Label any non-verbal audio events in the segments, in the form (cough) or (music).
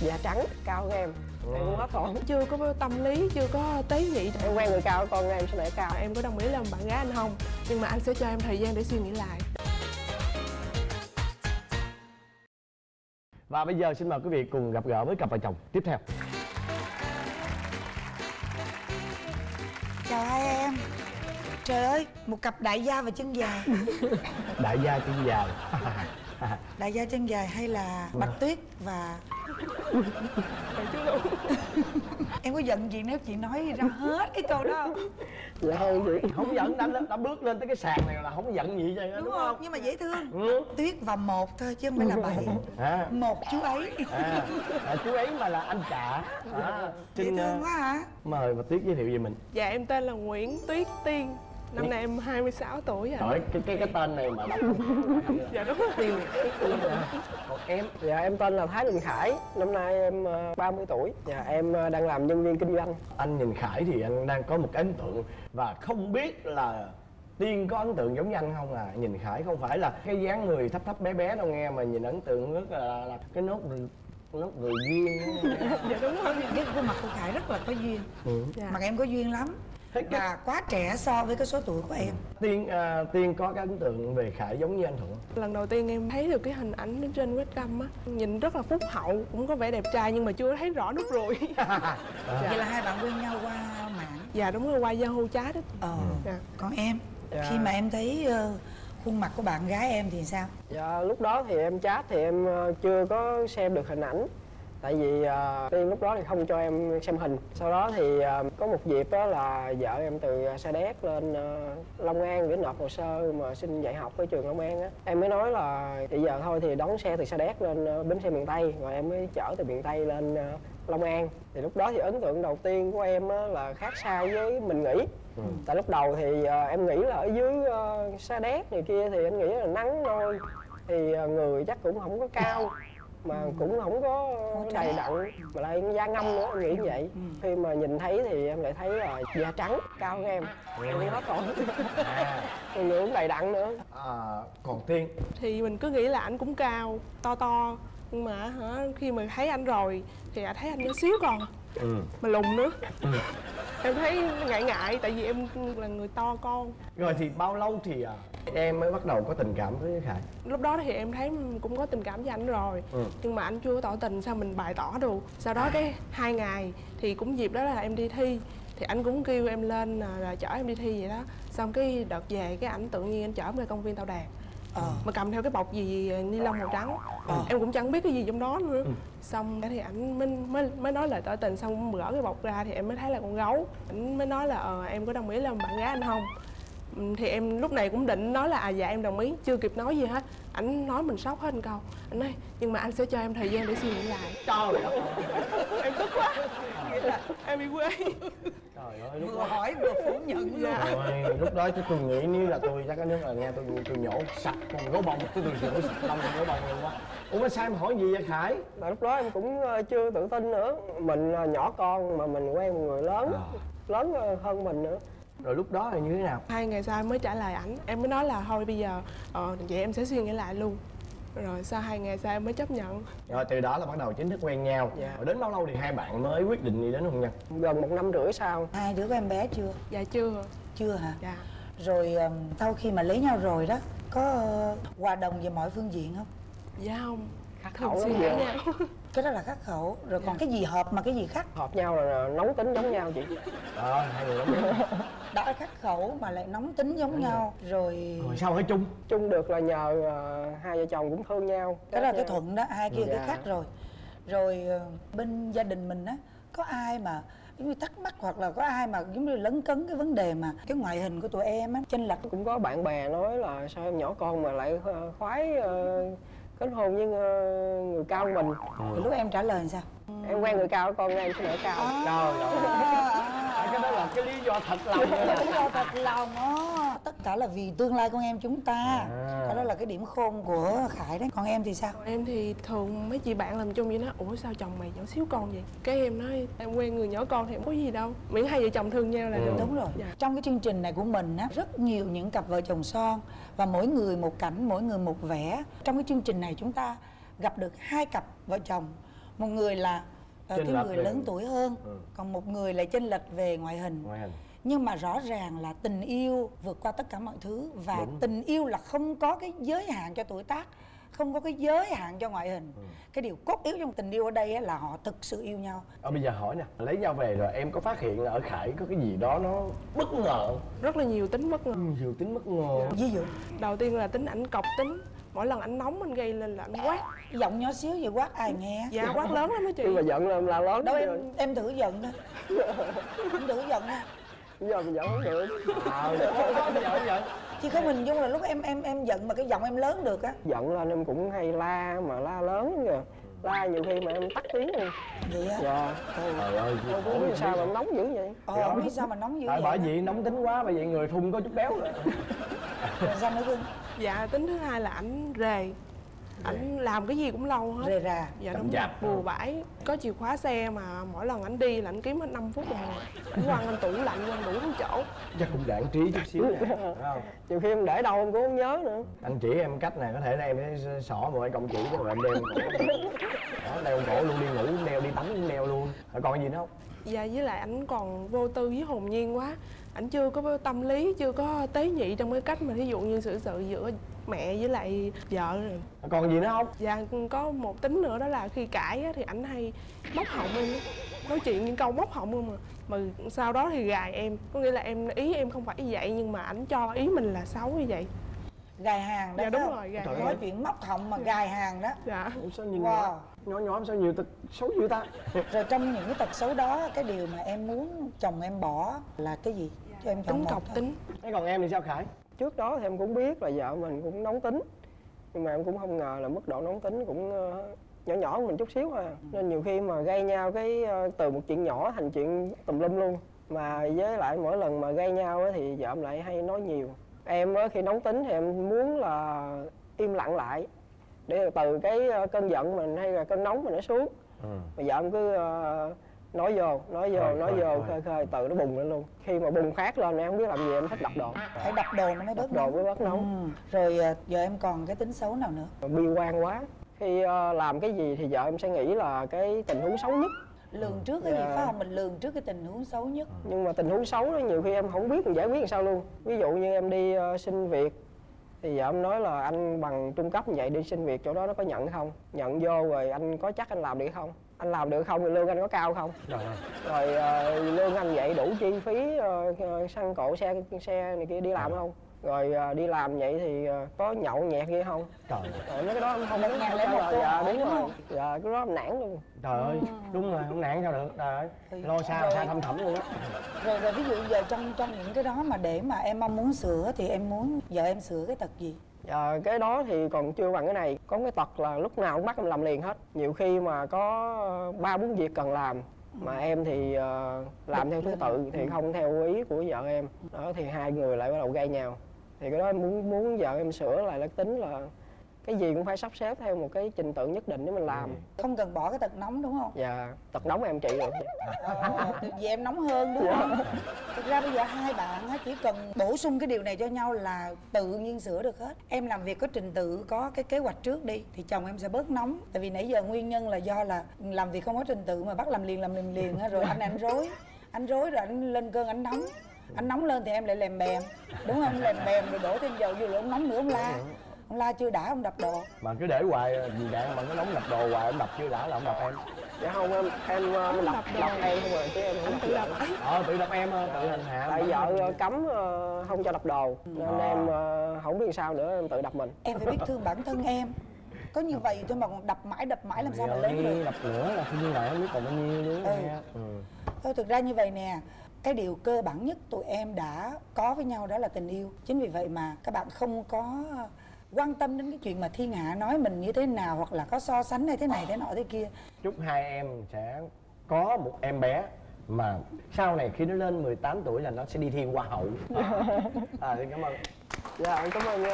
da trắng cao hơn em. Em cũng hết hồn chưa có tâm lý chưa có tế nhị em quen người cao con em sẽ để cao. Em có đồng ý làm bạn gái anh không? Nhưng mà anh sẽ cho em thời gian để suy nghĩ lại. Và bây giờ xin mời quý vị cùng gặp gỡ với cặp vợ chồng tiếp theo. Chào hai em. Trời ơi, một cặp đại gia và chân dài. Đại gia chân dài. Đại gia chân dài hay là Bạch Tuyết và (laughs) Em có giận gì nếu chị nói ra hết cái câu đó không? dạ hơn chị Không giận, đã, đã bước lên tới cái sàn này là không giận gì vậy Đúng, đúng, không? không? Nhưng mà dễ thương Ừ. Tuyết và một thôi chứ không phải là bảy À, Một chú ấy à, à, chú ấy mà là anh cả à, Dễ thương uh, quá hả? mời bà Tuyết giới thiệu về mình dạ em tên là Nguyễn Tuyết Tiên năm nay em 26 tuổi rồi Trời cái, cái cái tên này mà đọc dạ đúng rồi. Tiêu Còn em dạ em tên là thái đình khải. Năm nay em ờ, 30 tuổi. Dạ em ờ, đang làm nhân viên kinh doanh. Anh nhìn Khải thì anh đang có một cái ấn tượng và không biết là Tiên có ấn tượng giống như anh không à? Nhìn Khải không phải là cái dáng người thấp thấp bé bé đâu nghe mà nhìn ấn tượng rất là, là cái nốt nốt người duyên. (laughs) Dạ đúng rồi. Cái khuôn mặt của Khải rất là có duyên. Ừ. dạ. Mặt em có duyên lắm. cái- Và quá trẻ so với cái số tuổi của em. Tiên à, Tiên có cái ấn tượng về Khải giống như anh Thuận lần đầu tiên em thấy được cái hình ảnh trên webcam á nhìn rất là phúc hậu cũng có vẻ đẹp trai nhưng mà chưa thấy rõ nút ruồi (laughs) Vậy là hai bạn quen nhau qua mạng? Dạ đúng rồi qua yahoo chat đó Ờ dạ. Còn em? Dạ. Khi mà em thấy ờ, khuôn mặt của bạn gái em thì sao? dạ lúc đó thì em chat thì em ờ, chưa có xem được hình ảnh tại vì ờ, tiên lúc đó thì không cho em xem hình. Sau đó thì ờ, có một dịp đó là vợ em từ sa đéc lên ờ, long an để nộp hồ sơ mà xin dạy học ở trường long an á. Em mới nói là bây giờ thôi thì đón xe từ sa đéc lên ờ, bến xe miền tây. Rồi em mới chở từ miền tây lên ờ, long an. Thì lúc đó thì ấn tượng đầu tiên của em á, là khác xa với mình nghĩ tại lúc đầu thì ờ, em nghĩ là ở dưới ờ, sa đéc này kia thì anh nghĩ là nắng nôi thì ờ, người chắc cũng không có cao mà cũng không có đầy đặn mà lại da ngâm nữa em nghĩ vậy. Khi mà nhìn thấy thì em lại thấy là da trắng cao hơn em. Em hết rồi người cũng đầy đặn nữa. À, còn Tiên? Thì mình cứ nghĩ là anh cũng cao to to. Nhưng mà hả khi mà thấy anh rồi thì à, thấy anh nhỏ xíu còn. Ừ. mà lùn nữa. Em thấy ngại ngại tại vì em là người to con. Rồi thì bao lâu thì à, em mới bắt đầu có tình cảm với Khải lúc đó thì em thấy cũng có tình cảm với anh rồi Ừ. nhưng mà anh chưa tỏ tình sao mình bày tỏ được? Sau đó cái hai ngày thì cũng dịp đó là em đi thi thì anh cũng kêu em lên là, chở em đi thi vậy đó. Xong cái đợt về cái ảnh tự nhiên anh chở em ra công viên tàu đàn. Ờ mà cầm theo cái bọc gì ni lông màu trắng. Em cũng chẳng biết cái gì trong đó nữa. Xong thì ảnh mới, mới mới nói lời tỏ tình xong gỡ cái bọc ra thì em mới thấy là con gấu. Ảnh mới nói là ờ em có đồng ý làm bạn gái anh không? Ừ, thì em lúc này cũng định nói là à dạ em đồng ý. Chưa kịp nói gì hết. Ảnh nói mình sốc hết một câu. Anh nói nhưng mà anh sẽ cho em thời gian để suy nghĩ lại. Trời ơi. (laughs) Em tức quá. Nghĩa là em bị quê. Trời ơi lúc Vừa đó hỏi vừa phủ nhận luôn. Dạ. Ôi, lúc đó chứ tôi nghĩ nếu là tôi chắc cái nước là nghe tôi tôi nhổ sạch con gấu bông (laughs) tôi tôi nhổ sạch đông con gấu bông luôn quá ủa mà sao em hỏi gì vậy khải? Mà lúc đó em cũng ờ, chưa tự tin nữa. Mình ờ, nhỏ con mà mình quen một người lớn À. lớn hơn mình nữa rồi lúc đó là như thế nào? Hai ngày sau em mới trả lời ảnh. Em mới nói là thôi bây giờ ờ, vậy em sẽ suy nghĩ lại luôn. Rồi sau hai ngày sau em mới chấp nhận. Rồi từ đó là bắt đầu chính thức quen nhau. Dạ. rồi đến bao lâu thì hai bạn mới quyết định đi đến hôn nhân. Gần một năm rưỡi sau. Hai đứa có em bé chưa? dạ chưa. Chưa hả? dạ. Rồi ừm, sau khi mà lấy nhau rồi đó Có ờ, hòa đồng về mọi phương diện không? dạ không. Khắc thường khẩu xuyên lắm cãi giờ nhau. (laughs) Cái đó là khắc khẩu. Rồi còn cái gì hợp mà cái gì khác? Hợp nhau là nóng tính giống nhau chị. Ờ hai người giống nhau (laughs) Đã khắc khẩu mà lại nóng tính giống nhau Rồi. rồi sao ở chung chung được là nhờ ờ, hai vợ chồng cũng thương nhau. Cái đó là cái thuận đó, hai kia cái Dạ. khác rồi. Rồi ờ, bên gia đình mình á Có ai mà giống như thắc mắc hoặc là có ai mà giống như lấn cấn cái vấn đề mà cái ngoại hình của tụi em á chênh lệch? Cũng có bạn bè nói là sao em nhỏ con mà lại ờ, khoái ờ, kết hôn với người cao mình. Thì lúc em trả lời sao? Em quen người cao con em sẽ để cao. Trời ơi. à, cái đó là cái lý do thật lòng. Lý do thật lòng á. Tất cả là vì tương lai con em chúng ta. À. cái đó là cái điểm khôn của khải đấy. Còn em thì sao? Em thì thường mấy chị bạn làm chung vậy nói ủa sao chồng mày nhỏ xíu con vậy? Cái em nói em quen người nhỏ con thì không có gì đâu. Miễn hai vợ chồng thương nhau là được. Đúng rồi. Dạ. trong cái chương trình này của mình á rất nhiều những cặp vợ chồng son và mỗi người một cảnh mỗi người một vẻ. Trong cái chương trình này chúng ta gặp được hai cặp vợ chồng. Một người là Chênh cái lệch người về- lớn tuổi hơn. Ừ. còn một người lại chênh lệch về ngoại hình. Ngoại hình. Nhưng mà rõ ràng là tình yêu vượt qua tất cả mọi thứ. Và Đúng. tình yêu là không có cái giới hạn cho tuổi tác không có cái giới hạn cho ngoại hình. Ừ. cái điều cốt yếu trong tình yêu ở đây á là họ thực sự yêu nhau. Ờ bây giờ hỏi nè, lấy nhau về rồi em có phát hiện là ở Khải có cái gì đó nó bất ngờ rất là nhiều tính bất ngờ. Nhiều tính bất ngờ. Ví dụ? Đầu tiên là tính ảnh cọc tính mỗi lần ảnh nóng anh gây lên là ảnh quát. Giọng nhỏ xíu vậy quát ai nghe? Dạ quát lớn lắm đó chị. Khi mà giận là la lớn đâu rồi. em em thử giận thôi em thử giận thôi giờ mình giận không được. À, bây giờ chứ không hình dung là lúc em em em giận mà cái giọng em lớn được á? Giận lên em cũng hay la mà la lớn kìa. La nhiều khi mà em tắt tiếng luôn. Vậy á? Dạ. Thôi Trời ơi, không biết sao mà em nóng dữ vậy? Ờ không biết sao mà nóng dữ Tại vậy bởi vì nóng tính quá, bởi vậy người thun có chút béo rồi. Rồi sao nữa cưng dạ tính thứ hai là ảnh rề. Ảnh làm cái gì cũng lâu hết. Rề rà dạ Chậm đúng chạp. bừa bãi. Có chìa khóa xe mà mỗi lần ảnh đi là ảnh kiếm hết 5 phút đồng hồ. Ảnh quăng anh tủ lạnh quăng đủ thứ chỗ. Chắc cũng đạn trí chút xíu nè, không? nhiều khi em để đâu em cũng không nhớ nữa. Anh chỉ em cách này, có thể là em sẽ xỏ một cái công chỉ rồi em đeo Đó, đeo cổ luôn, đi ngủ cũng đeo, đi tắm cũng đeo luôn. Còn gì nữa không? dạ với lại ảnh còn vô tư với hồn nhiên quá ảnh chưa có tâm lý chưa có tế nhị trong cái cách mà thí dụ như xử sự giữa mẹ với lại vợ Còn gì nữa không? Dạ có một tính nữa đó là khi cãi á, thì ảnh hay móc họng em á. nói chuyện những câu móc họng không mà mà sau đó thì gài em có nghĩa là em ý em không phải như vậy nhưng mà ảnh cho ý mình là xấu như vậy gài hàng đó Dạ, đúng không? rồi, gài nói chuyện móc họng mà gài hàng đó. Dạ. Ủa, sao nhìn Wow. nhỏ, nhỏ sao nhiều tật xấu dữ ta? rồi trong những cái tật xấu đó cái điều mà em muốn chồng em bỏ là cái gì? Cho em chọn tính một cọc thôi. tính. Thế còn em thì sao Khải? trước đó thì em cũng biết là vợ mình cũng nóng tính nhưng mà em cũng không ngờ là mức độ nóng tính cũng ờ, nhỏ nhỏ của mình chút xíu à. Nên nhiều khi mà gây nhau cái ờ, từ một chuyện nhỏ thành chuyện tùm lum luôn. Mà với lại mỗi lần mà gây nhau á thì vợ em lại hay nói nhiều em á khi nóng tính thì em muốn là im lặng lại để từ cái ờ, cơn giận mình hay là cơn nóng mình nó xuống. Ừ. mà vợ em cứ ờ, nói vô nói vô Khơi, nói khơi, vô khơi. khơi từ nó bùng lên luôn. Khi mà bùng phát lên em không biết làm gì em thích đập đồ phải đập đồ nó mới bớt đồ mới bớt nóng. Ừ. rồi à, giờ em còn cái tính xấu nào nữa? Bi quan quá. Khi ờ, làm cái gì thì vợ em sẽ nghĩ là cái tình huống xấu nhất lường trước cái gì Dạ. phải không? Mình lường trước cái tình huống xấu nhất. Nhưng mà tình huống xấu đó nhiều khi em không biết mình giải quyết làm sao luôn. Ví dụ như em đi ờ, xin việc thì vợ em nói là anh bằng trung cấp như vậy đi xin việc chỗ đó nó có nhận không? Nhận vô rồi anh có chắc anh làm được không? Anh làm được không thì lương anh có cao không? Ơi. rồi ờ, lương anh vậy đủ chi phí ờ, xăng cộ xe xe này kia đi làm không rồi ờ, đi làm vậy thì ờ, có nhậu nhẹt gì không? Trời rồi mấy cái đó em không ngàn trả lời. dạ đúng rồi. Không? dạ cái đó em nản luôn. Trời ơi, đúng rồi, không nản sao được, trời ơi. Ừ. Lo xa, Rồi. xa thâm thẳm luôn á. Rồi rồi ví dụ giờ trong trong những cái đó mà để mà em mong muốn sửa thì em muốn vợ em sửa cái tật gì? Dạ, cái đó thì còn chưa bằng cái này. Có cái tật là lúc nào cũng bắt em làm liền hết. Nhiều khi mà có ba bốn việc cần làm mà em thì ờ, làm theo thứ tự thì không theo ý của vợ em. Đó thì hai người lại bắt đầu gây nhau thì cái đó em muốn muốn vợ em sửa lại là tính là cái gì cũng phải sắp xếp theo một cái trình tự nhất định để mình làm. Không cần bỏ cái tật nóng đúng không? Và tật nóng em trị được Ờ, vì em nóng hơn đúng không? Thực ra bây giờ hai bạn chỉ cần bổ sung cái điều này cho nhau là tự nhiên sửa được hết. Em làm việc có trình tự có cái kế hoạch trước đi thì chồng em sẽ bớt nóng. Tại vì nãy giờ nguyên nhân là do là làm việc không có trình tự mà bắt làm liền làm liền liền rồi anh anh rối. Anh rối rồi anh lên cơn anh nóng anh nóng lên thì em lại lèm bèm. Đúng không? Lèm bèm rồi đổ thêm dầu vô rồi ông nóng nữa ông la. Ông la chưa đã ông đập đồ. Mà cứ để hoài, vì đạn mà cứ nóng đập đồ hoài, em đập chưa đã là không đập em. Dạ không em em ờ, Không đập đập đập em không rồi chứ em không đập tự đập Ờ, tự đập em, ờ, tự hành hạ tại vợ ờ, cấm không cho đập đồ. Nên À. em không biết sao nữa em tự đập mình. Em phải biết thương bản thân em. Có như vậy thôi mà còn đập mãi đập mãi làm sao mà lớn ơi, được? đập nữa là không như lại không biết còn bao nhiêu nữa Ừ. nghe ừ. Thôi thực ra như vậy nè cái điều cơ bản nhất tụi em đã có với nhau đó là tình yêu. Chính vì vậy mà các bạn không có quan tâm đến cái chuyện mà thiên hạ nói mình như thế nào hoặc là có so sánh hay thế này thế nọ thế kia. Chúc hai em sẽ có một em bé mà sau này khi nó lên 18 tuổi là nó sẽ đi thi hoa hậu. (laughs) À, thì cảm ơn. Dạ em cảm ơn uh,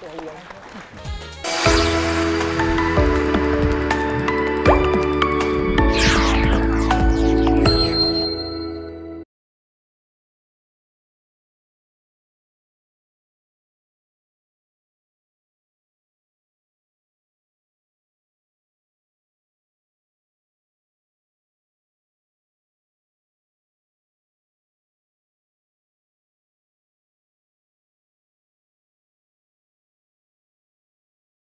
cho em